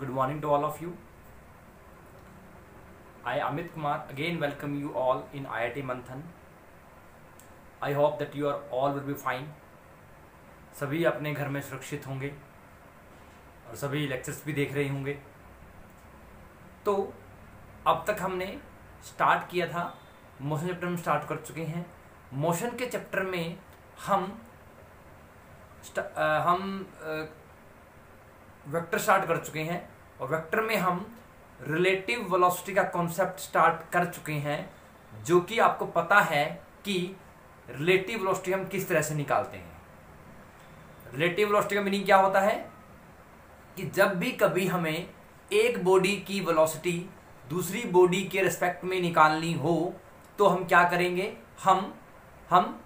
Good morning to all of you. I, Amit Kumar, again welcome you all in IIT Manthan. I hope that you are all will be fine. सभी अपने घर में सुरक्षित होंगे और सभी lectures भी देख रहे होंगे तो अब तक हमने स्टार्ट किया था मोशन चैप्टर में स्टार्ट कर चुके हैं मोशन के चैप्टर में हम अ, हम वेक्टर स्टार्ट कर चुके हैं और वेक्टर में हम रिलेटिव वेलोसिटी का कॉन्सेप्ट स्टार्ट कर चुके हैं, जो कि आपको पता है कि रिलेटिव वेलोसिटी हम किस तरह से निकालते हैं। रिलेटिव वेलोसिटी का मीनिंग क्या होता है? कि जब भी कभी हमें एक बॉडी की वेलोसिटी दूसरी बॉडी के रिस्पेक्ट में निकालनी हो तो हम क्या करेंगे? हम हम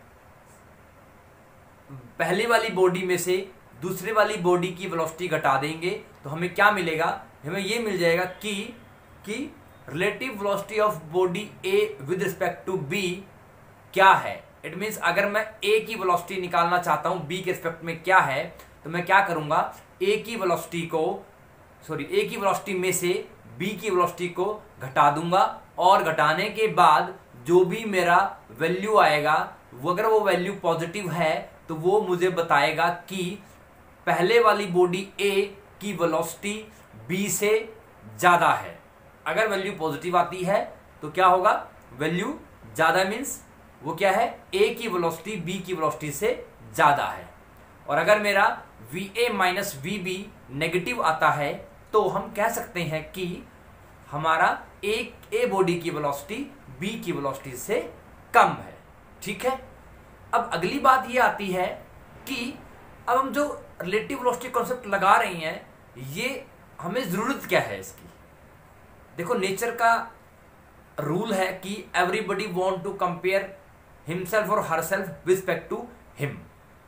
पहले वाली बॉडी में से दूसरे वाली बॉडी की वेलोसिटी घटा देंगे तो हमें क्या मिलेगा? हमें ये मिल जाएगा कि कि relative velocity of body A with respect to B क्या है? इट मीन्स अगर मैं ए की वेलोसिटी निकालना चाहता हूँ बी के रिस्पेक्ट में क्या है तो मैं क्या करूँगा? ए की वेलोसिटी को सॉरी ए की वेलोसिटी में से बी की वेलोसिटी को घटा दूँगा और घटाने के बाद जो भी मेरा वैल्यू आएगा अगर वो वैल्यू पॉजिटिव है तो वो मुझे बताएगा कि पहले वाली बॉडी ए की वेलोसिटी बी से ज़्यादा है। अगर वैल्यू पॉजिटिव आती है तो क्या होगा? वैल्यू ज़्यादा मीन्स वो क्या है? ए की वेलोसिटी बी की वेलोसिटी से ज़्यादा है। और अगर मेरा V A minus V B negative आता है तो हम कह सकते हैं कि हमारा ए ए बॉडी की वेलोसिटी बी की वेलोसिटी से कम है। ठीक है? अब अगली बात ये आती है कि अब हम जो रिलेटिव वेलोसिटी कॉन्सेप्ट लगा रही हैं, ये हमें ज़रूरत क्या है इसकी? देखो नेचर का रूल है कि everybody want to compare himself और herself respect to him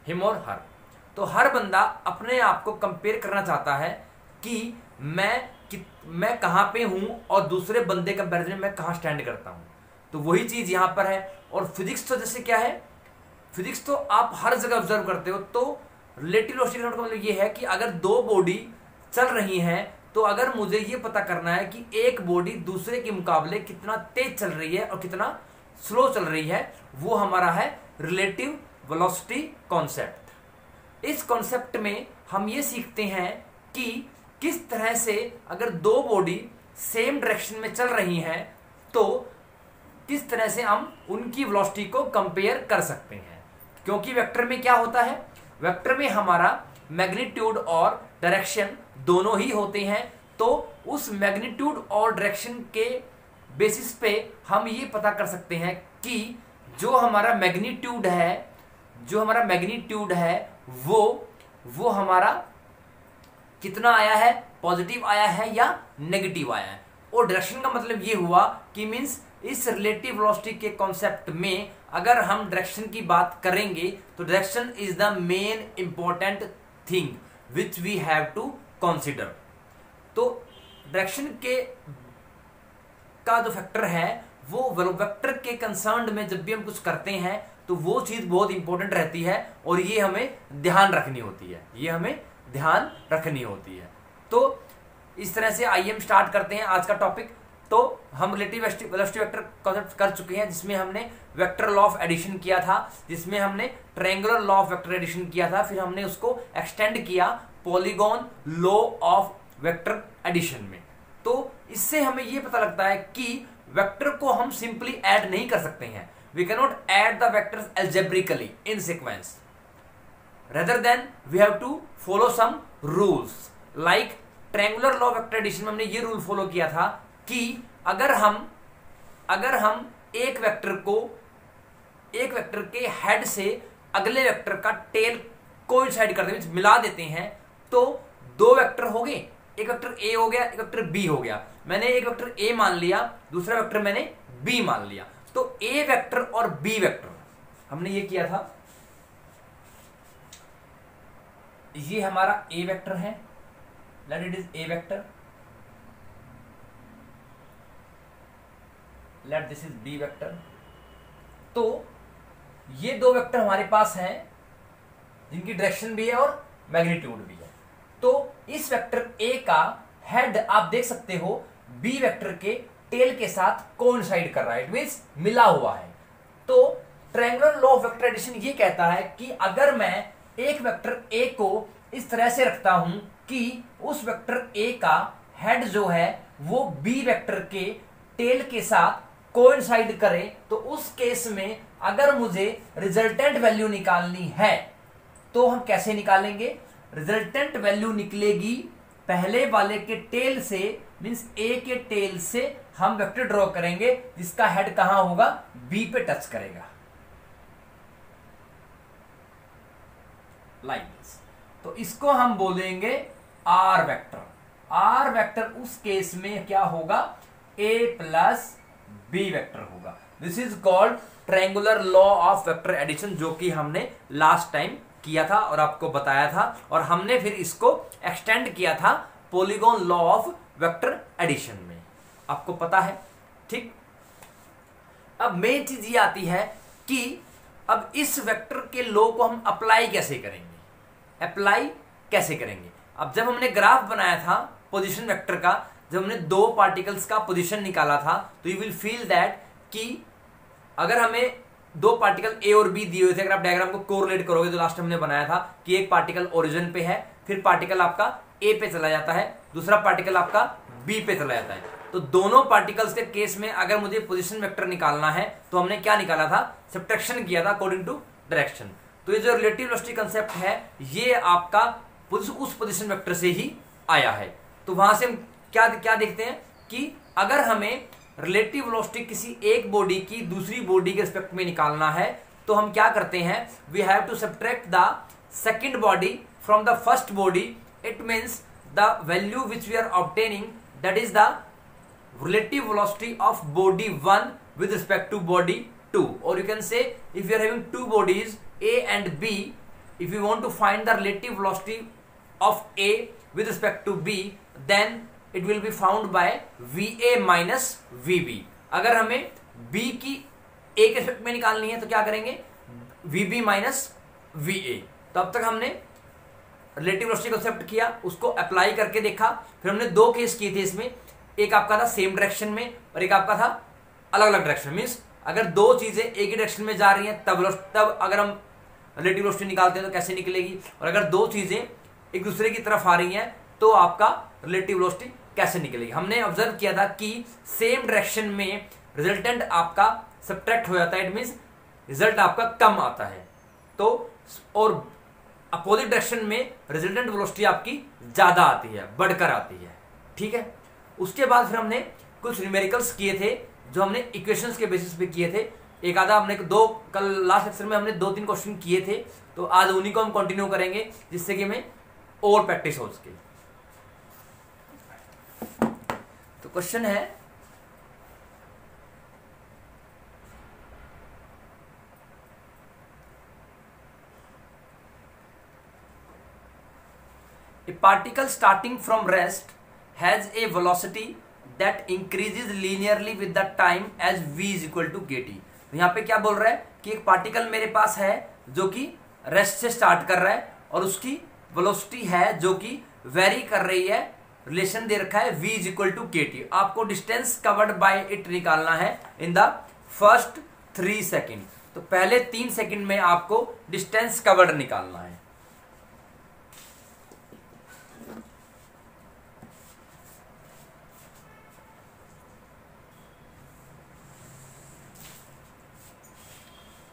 him और हर तो हर बंदा अपने आप को कंपेयर करना चाहता है कि मैं कि मैं कहाँ पे हूँ और दूसरे बंदे कंपेरिजन में मैं कहाँ स्टैंड करता हूँ। तो वही चीज़ यहाँ पर है। और फिजिक्स तो जैसे क्या है? फिजिक्स तो आप हर जगह ऑब्ज़र्व करते हो तो रिलेटिव वेलोसिटी का मतलब ये है कि अगर दो बॉडी चल रही हैं तो अगर मुझे ये पता करना है कि एक बॉडी दूसरे के मुकाबले कितना तेज चल रही है और कितना स्लो चल रही है, वो हमारा है रिलेटिव वेलोसिटी कॉन्सेप्ट। इस कॉन्सेप्ट में हम ये सीखते हैं कि किस तरह से अगर दो बॉडी सेम डायरेक्शन में चल रही हैं तो किस तरह से हम उनकी वेलोसिटी को कंपेयर कर सकते हैं। क्योंकि वेक्टर में क्या होता है? वेक्टर में हमारा मैग्नीट्यूड और डायरेक्शन दोनों ही होते हैं तो उस मैग्नीट्यूड और डायरेक्शन के बेसिस पे हम ये पता कर सकते हैं कि जो हमारा मैग्नीट्यूड है, जो हमारा मैग्नीट्यूड है, वो वो हमारा कितना आया है? पॉजिटिव आया है या नेगेटिव आया है? और डायरेक्शन का मतलब ये हुआ कि मीन्स इस रिलेटिव वेलोसिटी के कॉन्सेप्ट में अगर हम डायरेक्शन की बात करेंगे तो direction is the main important thing which we have to consider तो डायरेक्शन के का जो फैक्टर है, वो वेक्टर के कंसर्न में जब भी हम कुछ करते हैं तो वो चीज़ बहुत इंपॉर्टेंट रहती है और ये हमें ध्यान रखनी होती है। ये हमें ध्यान रखनी होती है। तो इस तरह से आइए हम स्टार्ट करते हैं आज का टॉपिक तो हम रिलेटिव वेलोसिटी वेक्टर कॉन्सेप्ट कर चुके हैं, जिसमें हमने वेक्टर लॉ ऑफ़ एडिशन किया था, जिसमें हमने triangular law of vector addition किया था, फिर हमने उसको एक्सटेंड किया polygon law of vector addition में। तो इससे हमें यह पता लगता है कि वेक्टर को हम सिंपली ऐड नहीं कर सकते हैं। We cannot add the vectors algebraically in sequence rather than, we have to follow some rules. Like, triangular law of vector addition में हमने ये रूल फॉलो किया था कि अगर हम अगर हम एक वेक्टर को, एक वेक्टर के हेड से अगले वेक्टर का टेल को कोइंसाइड करते हैं मिला देते हैं तो दो वेक्टर हो गए। एक वेक्टर ए हो गया, एक वेक्टर बी हो गया। मैंने एक वेक्टर ए मान लिया, दूसरा वेक्टर मैंने बी मान लिया। तो ए वेक्टर और बी वेक्टर। हमने ये किया था। ये हमारा ए वेक्टर है। Let it is A vector let this is B vector तो ये दो वेक्टर हमारे पास हैं, जिनकी डायरेक्शन भी है और मैग्नीट्यूड भी है। तो इस वेक्टर ए का हेड आप देख सकते हो बी वेक्टर के टेल के साथ कोइंसाइड कर रहा है इट मींस मिला हुआ है। तो triangular law of vector addition ये कहता है कि अगर मैं एक वेक्टर ए को इस तरह से रखता हूँ कि उस वेक्टर ए का हेड जो है, वो बी वेक्टर के टेल के साथ कोइंसाइड करे तो उस केस में अगर मुझे रिजल्टेंट वैल्यू निकालनी है तो हम कैसे निकालेंगे? रिजल्टेंट वैल्यू निकलेगी पहले वाले के टेल से मींस ए के टेल से हम वेक्टर ड्रॉ करेंगे, जिसका हेड कहाँ होगा? बी पे टच करेगा। लाइक दिस तो इसको हम बोलेंगे आर वेक्टर आर वेक्टर उस केस में क्या होगा? ए प्लस बी वेक्टर होगा। This is called triangular law of vector addition जो कि हमने लास्ट टाइम किया था और आपको बताया था, और हमने फिर इसको एक्सटेंड किया था polygon law of vector addition में। आपको पता है? ठीक? अब मेन चीज़ ये आती है कि अब इस वेक्टर के लॉ को हम अप्लाई कैसे करेंगे? अप्लाई कैसे करेंगे? अब जब हमने ग्राफ बनाया था पोजीशन वेक्टर का जब हमने दो पार्टिकल्स का पोजीशन निकाला था तो यू विल फील दैट कि अगर हमें दो पार्टिकल ए और बी दिए हुए थे, अगर आप डायग्राम को कोरिलेट करोगे तो लास्ट हमने बनाया था, कि एक पार्टिकल ओरिजिन पे है, फिर पार्टिकल आपका ए पे चला जाता है, दूसरा पार्टिकल आपका बी पे चला जाता है। तो दोनों पार्टिकल्स के केस में अगर मुझे पोजीशन वेक्टर निकालना है तो हमने क्या निकाला था? सब्ट्रैक्शन किया था अकॉर्डिंग टू डायरेक्शन तो ये जो रिलेटिव वेलोसिटी कंसेप्ट है, ये आपका उस पोजीशन वेक्टर से ही आया है। तो वहाँ से हम क्या क्या देखते हैं कि अगर हमें रिलेटिव वेलोसिटी किसी एक बॉडी की दूसरी बॉडी के रिस्पेक्ट में निकालना है तो हम क्या करते हैं we have to subtract the second body from the first body it means the value which we are obtaining that is the relative velocity of body one with respect to body two और you can say if you are having two bodies A and B if you want to find the relative velocity of A with respect to B then it will be found by VA minus VB अगर हमें B की A के respect में निकालनी है तो क्या करेंगे? V B minus V A तो अब तक हमने रिलेटिव वेलोसिटी कंसेप्ट किया, उसको अप्लाई करके देखा। फिर हमने दो केस किए थे इसमें। एक आपका था सेम डायरेक्शन में और एक आपका था अलग अलग डायरेक्शन मीन्स अगर दो चीज़ें एक ही डायरेक्शन में जा रही हैं, तब तब अगर हम रिलेटिव वेलोसिटी निकालते हैं तो कैसे निकलेगी? और अगर दो चीज़ें एक दूसरे की तरफ़ आ रही हैं तो आपका रिलेटिव वेलोसिटी कैसे निकलेगी? हमने ऑब्ज़र्व किया था कि सेम डायरेक्शन में रिजल्टेंट आपका सब्ट्रैक्ट हो जाता है इट मीन रिज़ल्ट आपका कम आता है। तो और अपोजिट डायरेक्शन में रिजल्टेंट वेलोसिटी आपकी ज़्यादा आती है, बढ़कर आती है। ठीक है? उसके बाद फिर हमने कुछ न्यूमेरिकल्स किए थे, जो हमने इक्वेशंस के बेसिस पे किए थे। एक आधा हमने दो, कल लास्ट लेक्चर में हमने दो तीन क्वेश्चन किए थे तो आज उन्हीं को हम कंटिन्यू करेंगे, जिससे कि हमें और प्रैक्टिस हो सके तो क्वेश्चन है। A particle starting from rest has a velocity that increases linearly with the time as V is equal to K T यहाँ पर क्या बोल रहा है कि एक पार्टिकल मेरे पास है जो कि रेस्ट से स्टार्ट कर रहा है और उसकी वेलोसिटी है जो कि वेरी कर रही है रिलेशन दे रखा है, v is equal to K T आपको डिस्टेंस कवर्ड बाय इट निकालना है in the first three second तो पहले तीन सेकेंड में आपको डिस्टेंस कवर्ड निकालना है।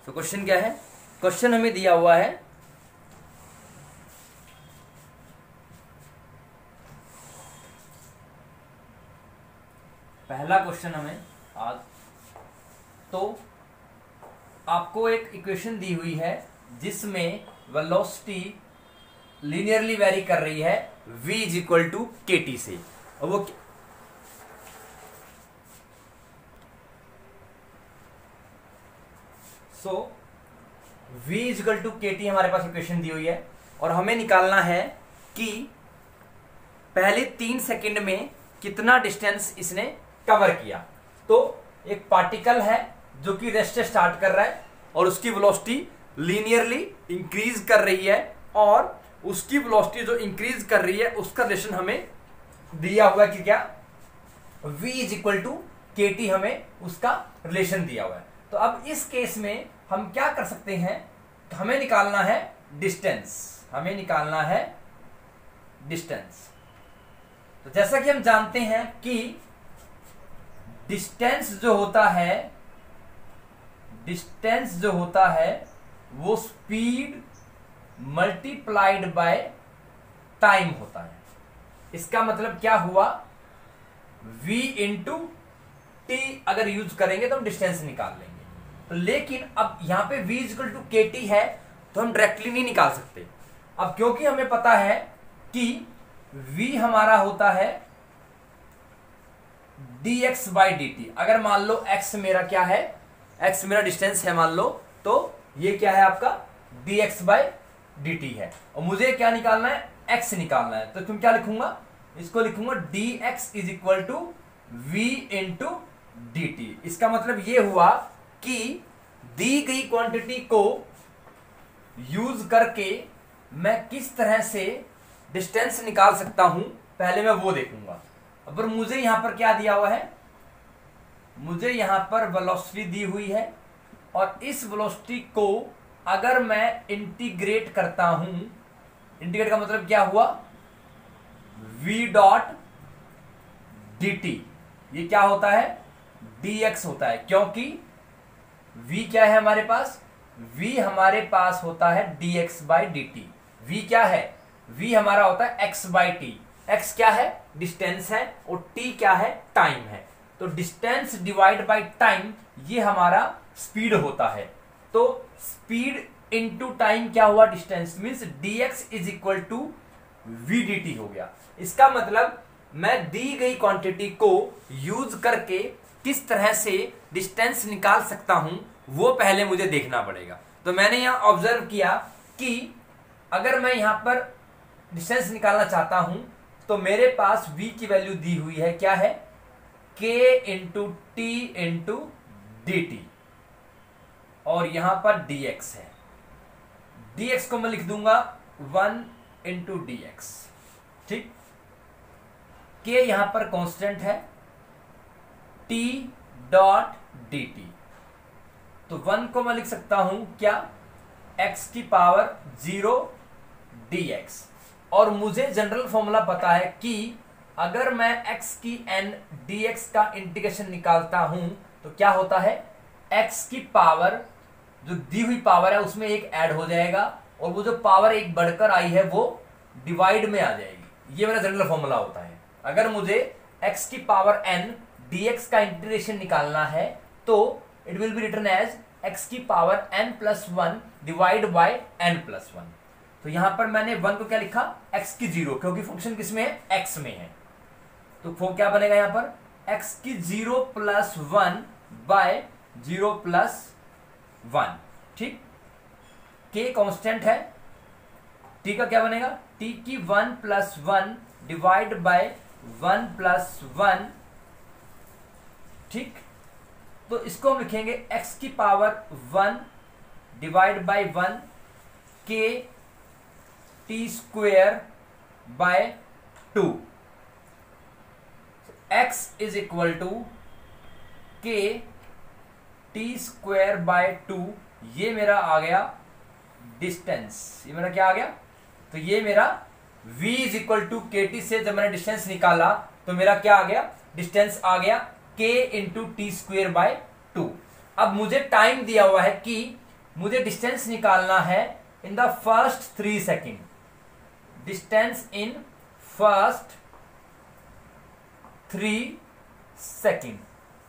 तो क्वेश्चन क्या है? क्वेश्चन हमें दिया हुआ है पहला क्वेश्चन हमें आज। तो आपको एक इक्वेशन दी हुई है, जिसमें वेलोसिटी लीनियरली वेरी कर रही है, v is equal to K T से। और वो so v is equal to K T हमारे पास इक्वेशन दी हुई है, और हमें निकालना है कि पहले तीन सेकंड में कितना डिस्टेंस इसने कवर किया। तो एक पार्टिकल है जो कि रेस्ट स्टार्ट कर रहा है और उसकी वेलोसिटी लीनियरली इंक्रीज कर रही है और उसकी वेलोसिटी जो इंक्रीज कर रही है, उसका रिलेशन हमें दिया हुआ है कि क्या? V is equal to K T हमें उसका रिलेशन दिया हुआ है। तो अब इस केस में हम क्या कर सकते हैं? तो हमें निकालना है डिस्टेंस हमें निकालना है डिस्टेंस तो जैसा कि हम जानते हैं कि डिस्टेंस जो होता है, डिस्टेंस जो होता है, वो स्पीड मल्टीप्लाइड बाय टाइम होता है। इसका मतलब क्या हुआ? V इंटू टी अगर यूज़ करेंगे तो हम डिस्टेंस निकाल लेंगे। तो लेकिन अब यहाँ पे v is equal to K T है तो हम डायरेक्टली नहीं निकाल सकते। अब क्योंकि हमें पता है कि v हमारा होता है D X by D T अगर मान लो x मेरा क्या है? x मेरा डिस्टेंस है मान लो तो ये क्या है आपका? D X by D T है। और मुझे क्या निकालना है? x निकालना है। तो तुम क्या लिखूँगा? इसको लिखूँगा D X is equal to V into D T इसका मतलब ये हुआ कि दी गई क्वांटिटी को यूज़ करके मैं किस तरह से डिस्टेंस निकाल सकता हूँ? पहले मैं वो देखूँगा। अब मुझे यहाँ पर क्या दिया हुआ है? मुझे यहाँ पर वेलोसिटी दी हुई है और इस वेलोसिटी को अगर मैं इंटीग्रेट करता हूँ इंटीग्रेट का मतलब क्या हुआ? V डॉट टी ये क्या होता है? dx होता है, क्योंकि v क्या है हमारे पास? V हमारे पास होता है dx बाई डी वी क्या है? V हमारा होता है x बाई टी एक्स क्या है? डिस्टेंस है और टी क्या है? टाइम है। तो डिस्टेंस डिवाइड बाई टाइम ये हमारा स्पीड होता है। तो स्पीड इनटू टाइम क्या हुआ? Distance means dx is equal to V D T हो गया। इसका मतलब मैं दी गई क्वांटिटी को यूज़ करके किस तरह से डिस्टेंस निकाल सकता हूँ, वो पहले मुझे देखना पड़ेगा। तो मैंने यहाँ ऑब्ज़र्व किया कि अगर मैं यहाँ पर डिस्टेंस निकालना चाहता हूँ तो मेरे पास v की वैल्यू दी हुई है, क्या है? K into T into D T और यहाँ पर dx है। Dx को मैं लिख दूँगा वन इंटू डी ठीक? के यहाँ पर कांस्टेंट है। टी डॉट डी टी तो वन को मैं लिख सकता हूँ क्या? एक्स की पावर ज़ीरो डी एक्स और मुझे जनरल फॉर्मूला पता है कि अगर मैं x की एन डी एक्स का इंटीग्रेशन निकालता हूँ तो क्या होता है? x की पावर जो दी हुई पावर है, उसमें एक ऐड हो जाएगा और वो जो पावर एक बढ़कर आई है, वो डिवाइड में आ जाएगी। ये मेरा जनरल फॉर्मूला होता है। अगर मुझे x की पावर n dx का इंटीग्रेशन निकालना है तो it will be written as x की power n plus one divide by n plus one तो यहाँ पर मैंने वन को क्या लिखा? एक्स की ज़ीरो क्योंकि फ़ंक्शन किसमें है? एक्स में है। तो क्या बनेगा यहाँ पर? एक्स की zero plus one by zero plus one ठीक? के कांस्टेंट है। टी का क्या बनेगा? टी की one plus one divide by one plus one ठीक? तो इसको हम लिखेंगे एक्स की power one divide by one K T square by two X is equal to K T square by two ये मेरा आ गया डिस्टेंस ये मेरा क्या आ गया? तो ये मेरा v is equal to K T से जब मैंने डिस्टेंस निकाला तो मेरा क्या आ गया? डिस्टेंस आ गया k into T square by two अब मुझे टाइम दिया हुआ है कि मुझे डिस्टेंस निकालना है in the first three second distance in first three second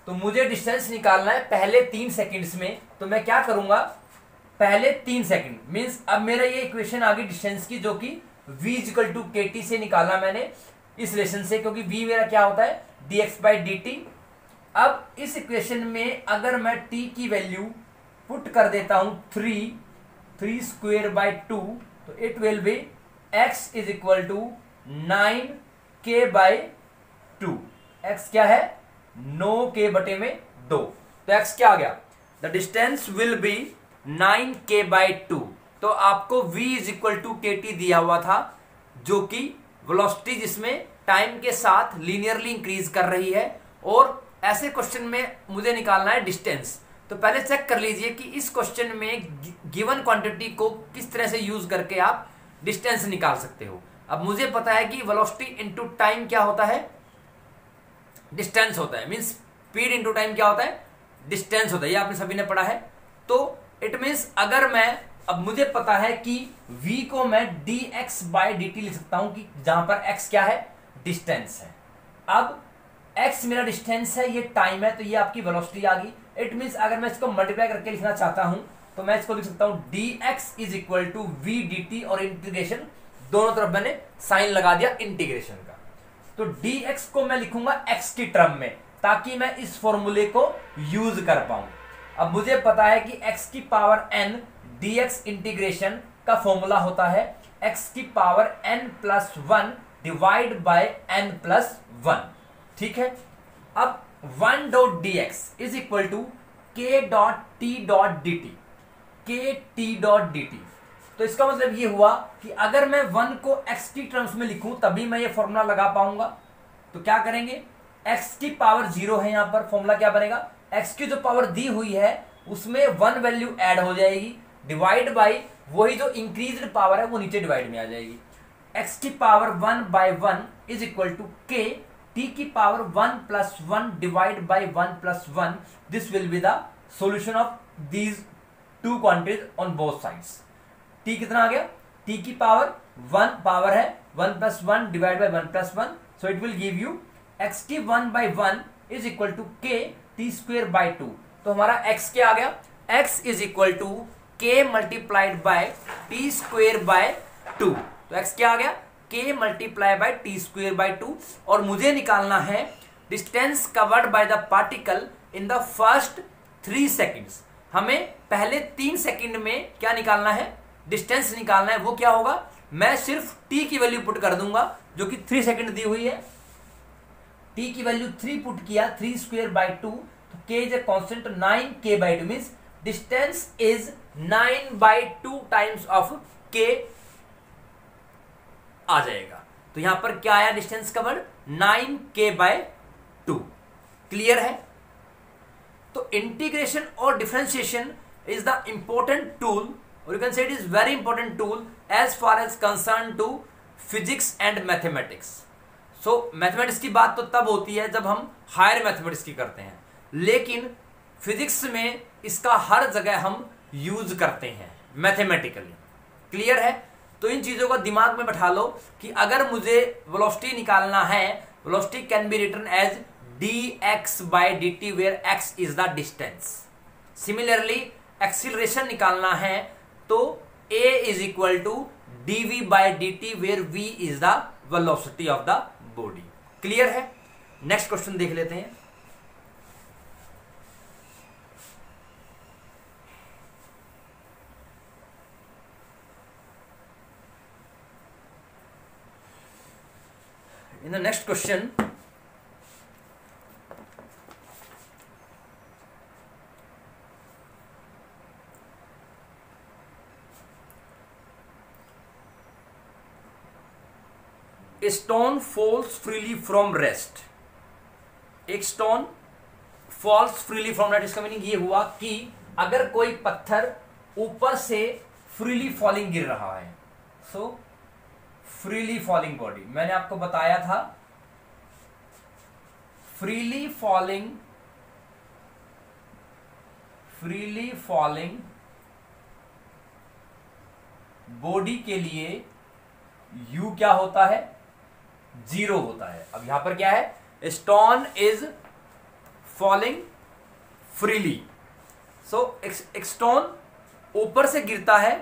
तो मुझे डिस्टेंस निकालना है पहले तीन सेकेंड्स में। तो मैं क्या करूँगा? पहले तीन सेकेंड मीन्स अब मेरा ये इक्वेशन आ गई डिस्टेंस की जो कि v is equal to K T से निकाला मैंने इस रिलेशन से, क्योंकि v मेरा क्या होता है? D X by D T अब इस इक्वेशन में अगर मैं t की वैल्यू पुट कर देता हूँ three three square by two तो it will x is equal to nine K by two X क्या है? नो के बटे में दो। तो एक्स क्या आ गया? The distance will be nine K by two तो आपको v is equal to K T दिया हुआ था, जो कि वेलोसिटी जिसमें टाइम के साथ लीनियरली इंक्रीज कर रही है, और ऐसे क्वेश्चन में मुझे निकालना है डिस्टेंस तो पहले चेक कर लीजिए कि इस क्वेश्चन में गिवन क्वांटिटी को किस तरह से यूज़ करके आप डिस्टेंस निकाल सकते हो। अब मुझे पता है कि वेलोसिटी इनटू टाइम क्या होता है? डिस्टेंस होता है। मींस स्पीड इनटू टाइम क्या होता है? डिस्टेंस होता है। ये आपने सभी ने पढ़ा है। तो इट मींस अगर मैं, अब मुझे पता है कि v को मैं डी एक्स टी लिख सकता हूँ कि जहाँ पर x क्या है? डिस्टेंस है। अब x मेरा डिस्टेंस है, ये टाइम है तो ये आपकी वेलोसिटी आ गई। इट मींस अगर मैं इसको मल्टीप्लाई करके लिखना चाहता हूँ तो मैं इसको लिख सकता हूँ D X is equal to V D T और इंटीग्रेशन दोनों तरफ़ मैंने साइन लगा दिया इंटीग्रेशन का। तो डी एक्स को मैं लिखूँगा एक्स की टर्म में, ताकि मैं इस फॉर्मूले को यूज़ कर पाऊँ। अब मुझे पता है कि x की पावर n dx इंटीग्रेशन का फॉर्मूला होता है। x की power n plus one divide by n plus one ठीक है? अब one dot D X is equal to K dot T dot D T K T dot D T तो इसका मतलब ये हुआ कि अगर मैं वन को एक्स की टर्म्स में लिखूं, तभी मैं ये फॉर्मूला लगा पाऊँगा। तो क्या करेंगे? एक्स की पावर ज़ीरो है यहाँ पर। फॉर्मूला क्या बनेगा? एक्स की जो पावर दी हुई है, उसमें वन वैल्यू ऐड हो जाएगी। डिवाइड बाई वही जो इंक्रीज पावर है, वो नीचे डिवाइड में आ जाएगी। एक्स की power one by one is equal to K T की power one plus one divide by one plus one this will be the solution of these two quantities on both sides T कितना आ गया? T की power one power है. One plus one divide by one plus one so it will give you X T one by one is equal to K T square by two तो हमारा x क्या आ गया? X is equal to K multiplied by T square by two तो x क्या आ गया? K multiply by T square by two और मुझे निकालना है distance covered by the particle in the first three seconds हमें पहले तीन सेकंड में क्या निकालना है? डिस्टेंस निकालना है। वो क्या होगा? मैं सिर्फ़ टी की वैल्यू पुट कर दूँगा, जो कि थ्री सेकंड दी हुई है। टी की वैल्यू थ्री पुट किया थ्री स्क्वेयर बाई टू तो K is a constant nine K by two mean distance is nine by two times of K आ जाएगा। तो यहाँ पर क्या आया distance covered nine K by two clear है? तो इंटीग्रेशन और differentiation is the important tool or you can say it is very important tool as far as concerned to physics and mathematics. So mathematics की बात तो तब होती है जब हम हायर मैथमेटिक्स की करते हैं। लेकिन फिजिक्स में इसका हर जगह हम यूज़ करते हैं मैथमेटिकली क्लियर है? तो इन चीज़ों को दिमाग में बैठा लो कि अगर मुझे वेलोसिटी निकालना है velocity can be written as D X by D T where X is the distance similarly acceleration निकालना है तो a is equal to D V by D T where v is the velocity of the body clear है? Next question देख लेते हैं. In the next question stone falls freely from rest एक stone falls freely from rest इसका meaning ये हुआ कि अगर कोई पत्थर ऊपर से फ्रीली फॉलिंग गिर रहा है सो फ्रीली फॉलिंग बॉडी मैंने आपको बताया था freely falling freely falling body के लिए यू क्या होता है? ज़ीरो होता है। अब यहाँ पर क्या है? Stone is falling freely so एक स्टोन ऊपर से गिरता है।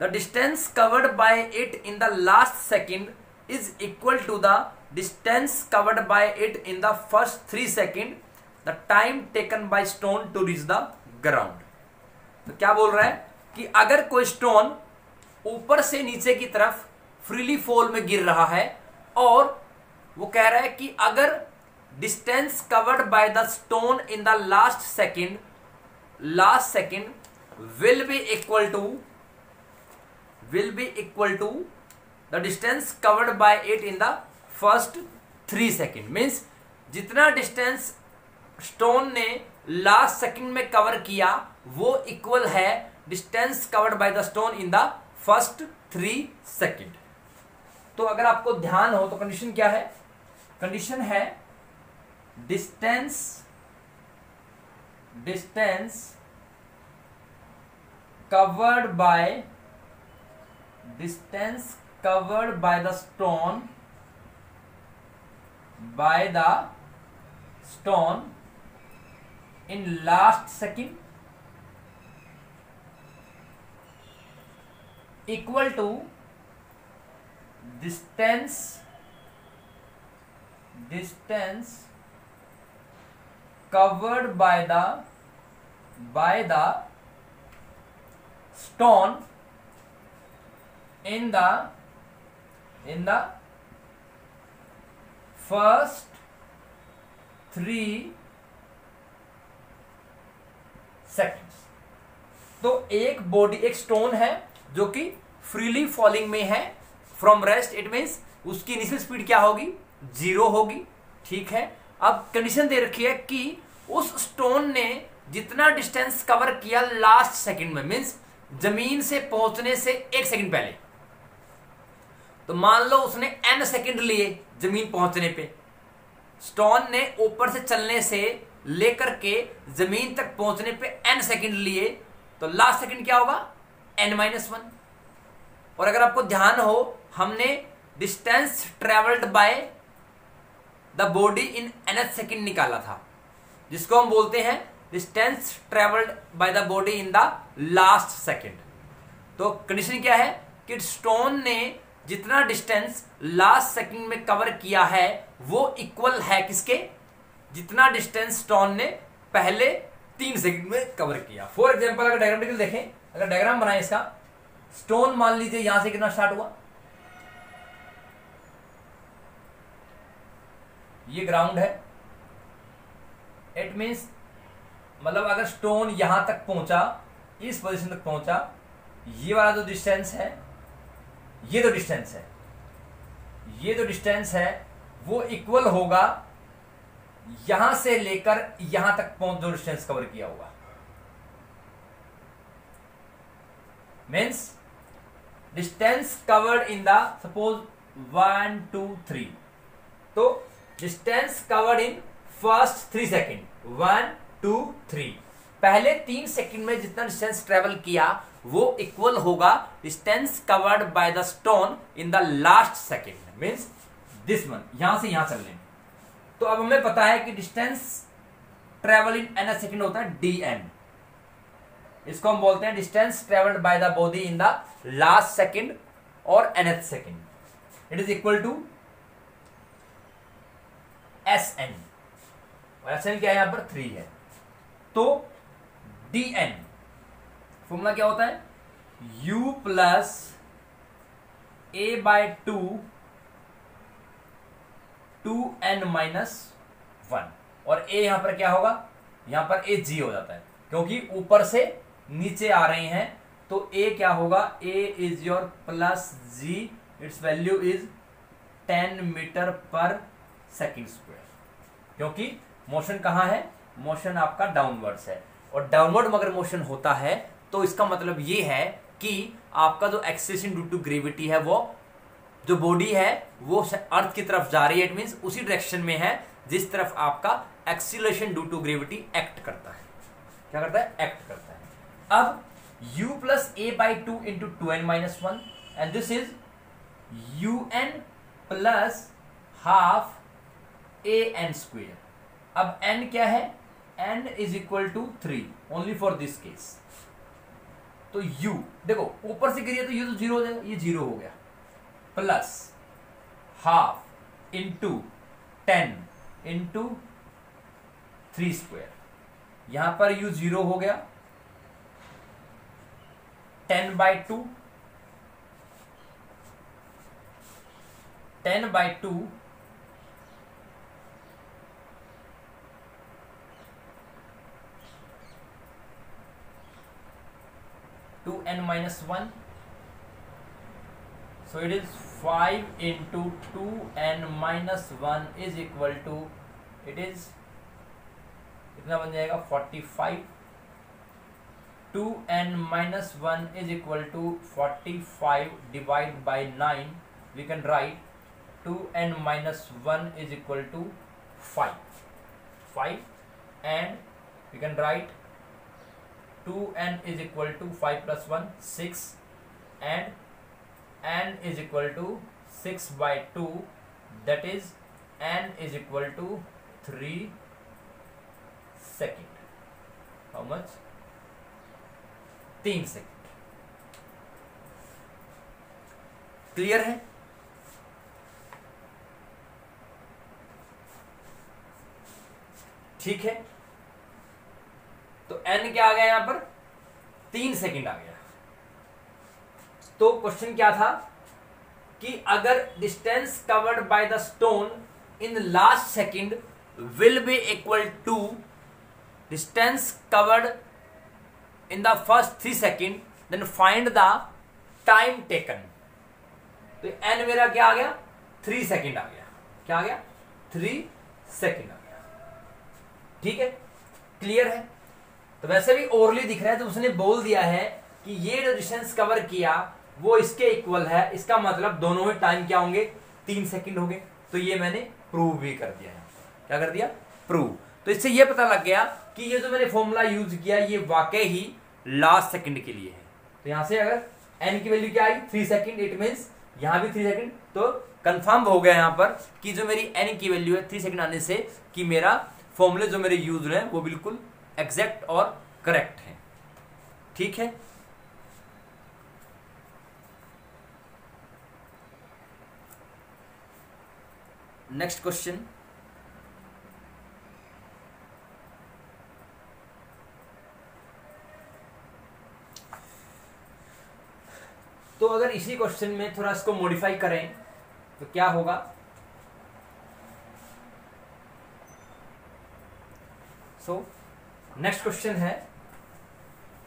The distance covered by it in the last second is equal to the distance covered by it in the first three second the time taken by stone to reach the ground तो क्या बोल रहा है? कि अगर कोई stone ऊपर से नीचे की तरफ़ फ्रीली फॉल में गिर रहा है और वो कह रहा है कि अगर distance covered by the stone in the last second last second will be equal to will be equal to the distance covered by it in the first three second means जितना डिस्टेंस स्टोन ने last second में cover किया, वो equal है distance covered by the stone in the first three second तो अगर आपको ध्यान हो तो कंडीशन क्या है? कंडीशन है distance distance covered by distance covered by the stone by the stone in last second equal to distance distance covered by the by the stone in the in the first three seconds तो एक body एक stone है जो कि freely falling में है। From rest it means उसकी initial speed क्या होगी? ज़ीरो होगी। ठीक है? अब कंडीशन दे रखी है कि उस स्टोन ने जितना डिस्टेंस कवर किया लास्ट सेकंड में मीन्स ज़मीन से पहुँचने से एक सेकंड पहले। तो मान लो उसने एन सेकंड लिए ज़मीन पहुँचने पे। स्टोन ने ऊपर से चलने से लेकर के ज़मीन तक पहुँचने पे एन सेकंड लिए तो लास्ट सेकंड क्या होगा? एन माइनस वन और अगर आपको ध्यान हो, हमने distance travelled by the body in n second निकाला था, जिसको हम बोलते हैं distance travelled by the body in the last second तो कंडीशन क्या है? कि स्टोन ने जितना डिस्टेंस लास्ट सेकेंड में कवर किया है, वो इक्वल है किसके? जितना डिस्टेंस स्टोन ने पहले तीन सेकंड में कवर किया. फॉर एग्ज़ाम्पल अगर डायग्रामेटिकल देखें अगर डायग्राम बनाए इसका स्टोन मान लीजिए यहाँ से कितना स्टार्ट हुआ। ये ग्राउंड है। इट मीन्स मतलब अगर स्टोन यहाँ तक पहुँचा, इस पोजीशन तक पहुँचा, ये वाला जो डिस्टेंस है, ये जो डिस्टेंस है, ये जो डिस्टेंस है, वो इक्वल होगा यहाँ से लेकर यहाँ तक पहुँच जो डिस्टेंस कवर किया होगा means distance covered in the suppose one two three तो distance covered in first three second one two three पहले तीन सेकेंड में जितना डिस्टेंस ट्रेवल किया, वो इक्वल होगा distance covered by the stone in the last second means this one यहाँ से यहाँ चलने तो अब हमें पता है कि distance travel in n second होता है डी एन इसको हम बोलते हैं distance travelled by the body in the last second और nth second it is equal to s n s n क्या है? यहाँ पर थ्री है. तो डी एन फॉर्मूला क्या होता है? U plus a by two two n minus one और a यहाँ पर क्या होगा? यहाँ पर a g हो जाता है. क्योंकि ऊपर से नीचे आ रहे हैं तो ए क्या होगा? A is your plus g it's value is ten metre per second square क्योंकि मोशन कहाँ है? मोशन आपका डाउनवर्ड्स है। और डाउनवर्ड मगर मोशन होता है तो इसका मतलब ये है कि आपका जो एक्सेशन ड्यू टू ग्रेविटी है, वो जो बॉडी है, वो अर्थ की तरफ़ जा रही है। इट मीन उसी डायरेक्शन में है जिस तरफ़ आपका acceleration due to gravity act करता है। क्या करता है? एक्ट करता है। अब u plus a by two into two n minus one and this is u n plus half a n square अब n क्या है? n is equal to three only for this case तो u, देखो, ऊपर से गिरिए तो u तो zero हो जाएगा, ये ज़ीरो हो गया। Plus half into ten into three square यहाँ पर u ज़ीरो हो गया ten by two, ten by two two n minus one so it is five into two n minus one is equal to it is इतना बन जाएगा? Forty five 2n minus 1 is equal to 45 divided by 9 we can write 2n minus 1 is equal to 5 5 and we can write 2n is equal to 5 plus 1 6 and n is equal to 6 by 2 that is n is equal to 3 second. How much 3 second clear है? ठीक है? तो n क्या आ गया यहाँ पर? तीन सेकंड आ गया। तो क्वेश्चन क्या था? कि अगर distance covered by the stone in last second will be equal to distance covered in the first three second then find the time taken तो एन मेरा क्या आ गया? थ्री सेकंड आ गया। क्या आ गया? थ्री सेकंड आ गया। ठीक है? क्लियर है? तो वैसे भी ओरली दिख रहा है तो उसने बोल दिया है कि ये जो डिस्टेंस कवर किया, वो इसके इक्वल है। इसका मतलब दोनों में टाइम क्या होंगे? तीन सेकंड होंगे। तो ये मैंने प्रूव भी कर दिया है। क्या कर दिया? प्रूव तो इससे ये पता लग गया कि ये जो मैंने फॉर्मूला यूज़ किया, ये वाकई ही लास्ट सेकंड के लिए है। तो यहाँ से अगर एन की वैल्यू क्या आई? थ्री सेकंड इट मीन यहाँ भी थ्री सेकंड तो कंफर्म हो गया यहाँ पर कि जो मेरी एन की वैल्यू है थ्री सेकंड आने से कि मेरा फॉर्मूले जो मेरे यूज़ है, वो बिल्कुल एग्जैक्ट और करेक्ट है। ठीक है? नेक्स्ट क्वेश्चन तो अगर इसी क्वेश्चन में थोड़ा इसको मॉडिफाई करें तो क्या होगा? सो नेक्स्ट क्वेश्चन है।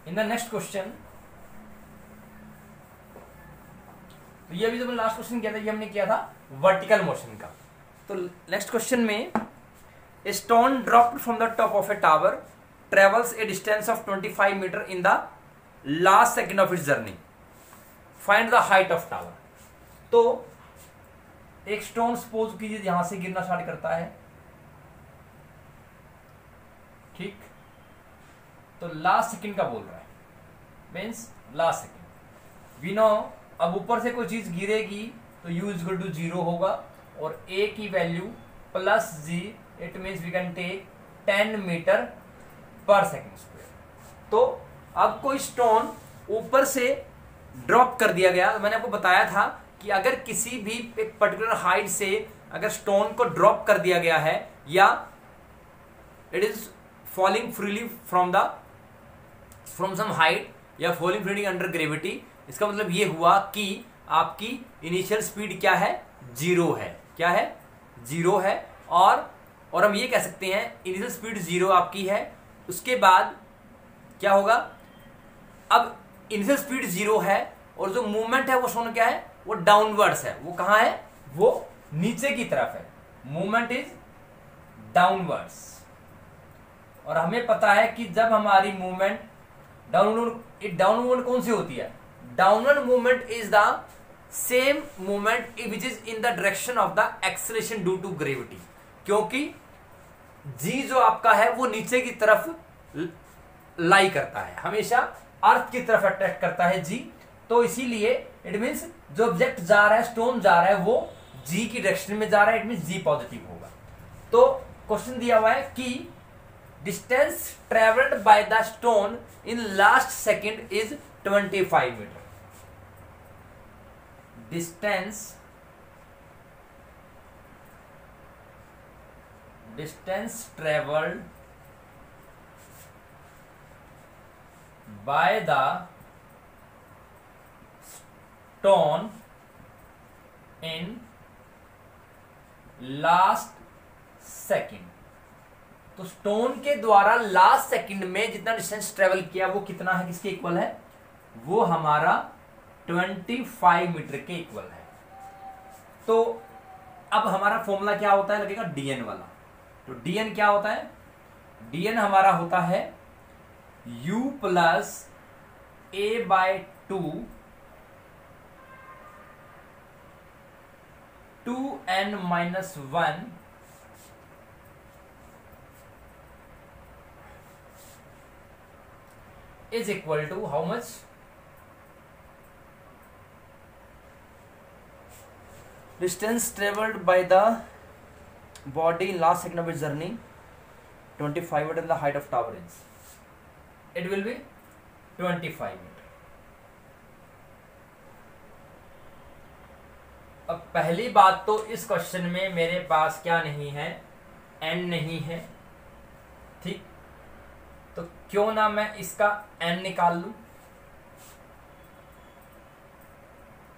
इन द नेक्स्ट क्वेश्चन तो ये अभी जो लास्ट क्वेश्चन किया था, ये हमने किया था वर्टिकल मोशन का। तो नेक्स्ट क्वेश्चन में a stone drop from the top of a tower travels a distance of 25 metre in the last second of its journey find the height of tower तो एक स्टोन सपोज़ कीजिए यहाँ से गिरना start करता है। ठीक? तो लास्ट सेकंड का बोल रहा है। Means last second we know अब ऊपर से कोई चीज़ गिरेगी तो यू इज़ टू ज़ीरो होगा और ए की value plus g it means we can take ten metre per second square तो अब कोई स्टोन ऊपर से ड्रॉप कर दिया गया। मैंने आपको बताया था कि अगर किसी भी एक पर्टिकुलर हाइट से अगर स्टोन को ड्रॉप कर दिया गया है, या it is falling freely from the from some height या फॉलिंग फ्रीली अंडर ग्रेविटी इसका मतलब ये हुआ कि आपकी इनिशियल स्पीड क्या है? ज़ीरो है। क्या है? ज़ीरो है। और और हम ये कह सकते हैं इनिशियल स्पीड ज़ीरो आपकी है। उसके बाद क्या होगा? अब इनिशियल स्पीड ज़ीरो है और जो मूवमेंट है वो सोन क्या है? वो डाउनवर्ड्स है। वो कहाँ है? वो नीचे की तरफ़ है। Movement is downwards. और हमें पता है कि जब हमारी मूवमेंट डाउनवर्ड डाउन मूवमेंट कौन सी होती है? Downward movement is the same movement which is in the direction of the acceleration due to gravity क्योंकि जी जो आपका है, वो नीचे की तरफ़ लाई करता है। हमेशा अर्थ की तरफ़ अट्रैक्ट करता है जी तो इसीलिए इट मीन्स जो ऑब्जेक्ट जा रहा है स्टोन जा रहा है, वो जी की डायरेक्शन में जा रहा है इट मीन जी पॉजिटिव होगा। तो क्वेश्चन दिया हुआ है कि distance travelled by the stone in last second is 25 metre distance distance traveled by the stone in last second तो स्टोन के द्वारा लास्ट सेकंड में जितना डिस्टेंस ट्रेवल किया, वो कितना है, किसके इक्वल है? वो हमारा 25 मीटर के इक्वल है। तो अब हमारा फॉर्मूला क्या होता है? लगेगा डीएन वाला। तो डीएन क्या होता है? डीएन हमारा होता है u plus a by 2 2n minus 1 is equal to how much? Distance traveled by the body in last second of its journey 25 and the height of tower is it will be 25 meter. अब पहली बात तो इस question में मेरे पास क्या नहीं है? एन नहीं है। ठीक? तो क्यों ना मैं इसका एन निकाल लू?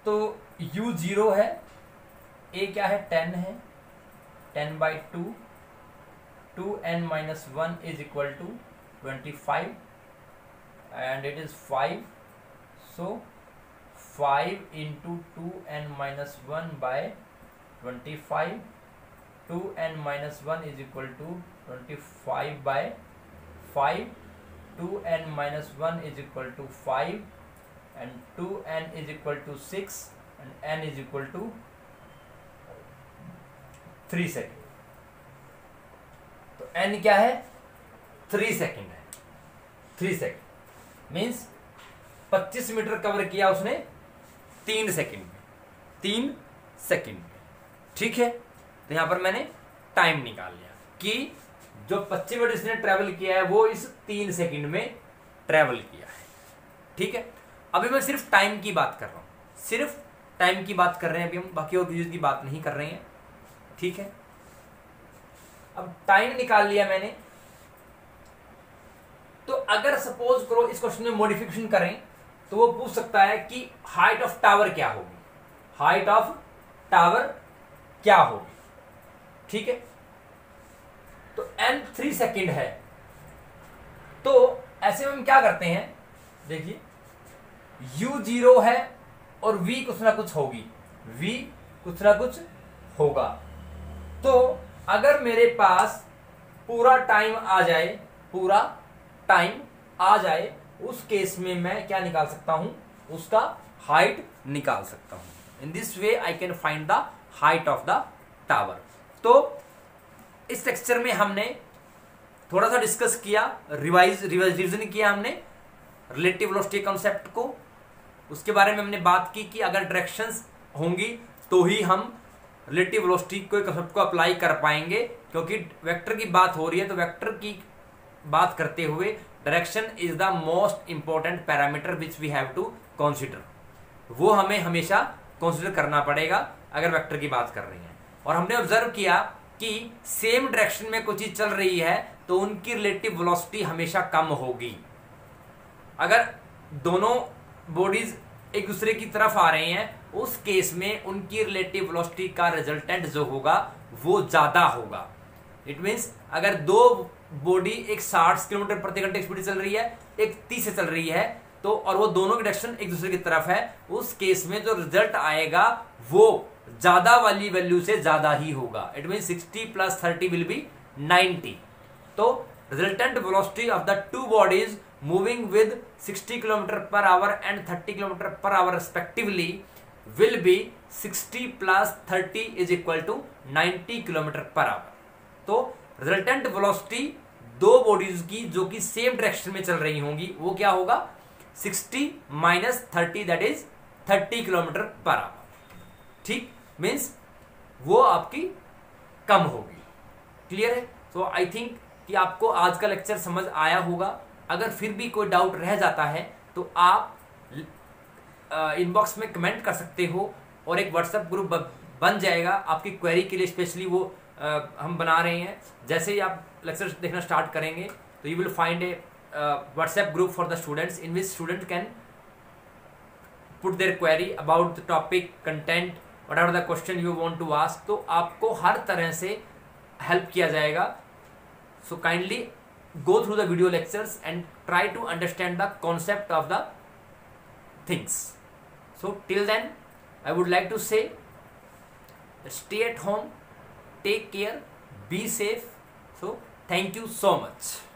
तो u ज़ीरो है। ए क्या है? टेन है। Ten by two two n minus one is equal to twenty five into two n minus one by twenty five two n minus one is equal to twenty five by five two n minus one is equal to five and two n is equal to six and n is equal to three second तो n क्या है? Three second है. Three second means पच्चीस metre cover किया उसने तीन second में, तीन सेकेंड में। ठीक है? तो यहाँ पर मैंने टाइम निकाल लिया कि जो पच्चीस मिनट इसने ट्रेवल किया है, वो इस तीन सेकेंड में ट्रेवल किया है। ठीक है? अभी मैं सिर्फ़ टाइम की बात कर रहा हूँ। सिर्फ़ टाइम की बात कर रहे हैं अभी हम, बाकी और चीज़ की बात नहीं कर रहे हैं। ठीक है? अब टाइम निकाल लिया मैंने। तो अगर सपोज़ करो इस क्वेश्चन में मॉडिफिकेशन करें तो वो पूछ सकता है कि हाइट ऑफ़ टावर क्या होगी? हाइट ऑफ़ टावर क्या होगी? ठीक है? तो एन थ्री सेकेंड है। तो ऐसे में हम क्या करते हैं? देखिए, u ज़ीरो है और v कुछ ना कुछ होगी। v कुछ ना कुछ होगा। तो अगर मेरे पास पूरा टाइम आ जाए, पूरा टाइम आ जाए, उस केस में मैं क्या निकाल सकता हूँ? उसका हाइट निकाल सकता हूँ। In this way I can find the height of the tower तो इस लेक्चर में हमने थोड़ा सा डिस्कस किया रिवाइज रिविजन किया हमने रिलेटिव वेलोसिटी कॉन्सेप्ट को। उसके बारे में हमने बात की कि अगर डायरेक्शंस होंगी तो ही हम रिलेटिव वेलोसिटी को कॉन्सेप्ट को अप्लाई कर पाएँगे, क्योंकि वेक्टर की बात हो रही है तो वेक्टर की बात करते हुए direction is the most important parameter which we have to consider वो हमें हमेशा कंसिडर करना पड़ेगा अगर वेक्टर की बात कर रही हैं। और हमने ऑब्ज़र्व किया कि सेम डायरेक्शन में कोई चीज़ चल रही है तो उनकी रिलेटिव वेलोसिटी हमेशा कम होगी। अगर दोनों बॉडीज एक दूसरे की तरफ़ आ रहे हैं, उस केस में उनकी रिलेटिव वेलोसिटी का रिजल्टेंट जो होगा, वो ज़्यादा होगा। इट मीन्स अगर दो बॉडी एक साठ किलोमीटर प्रति घंटे स्पीड चल रही है, एक तीस से चल रही है तो और वो दोनों की डायरेक्शन एक दूसरे की तरफ़ है। उस केस में जो रिज़ल्ट आएगा, वो ज़्यादा वाली वैल्यू से ज़्यादा ही होगा। It mean sixty plus thirty will be ninety तो resultant velocity of the two bodies moving with 60 kilometre per hour and 30 kilometre per hour respectively will be 60 plus 30 is equal to 90 kilometre per hour तो resultant velocity दो bodies की जो कि same direction में चल रही होंगी वो क्या होगा? 60 minus thirty that is 30 kilometre per hour ठीक? मीन्स वो आपकी कम होगी। क्लियर है? सो आई थिंक कि आपको आज का लेक्चर समझ आया होगा। अगर फिर भी कोई डाउट रह जाता है तो आप इनबॉक्स में कमेंट कर सकते हो और एक व्हाट्सएप ग्रुप बन जाएगा। आपकी क्वेरी के लिए स्पेशली वो आ, हम बना रहे हैं। जैसे ही आप लेक्चर देखना स्टार्ट करेंगे तो you will find a WhatsApp group for the students in which student can put their query about the topic content what are the question you want to ask तो आपको हर तरह से हेल्प किया जाएगा। So kindly go through the video lectures and try to understand the concept of the things so till then I would like to say stay at home take care be safe thank you so much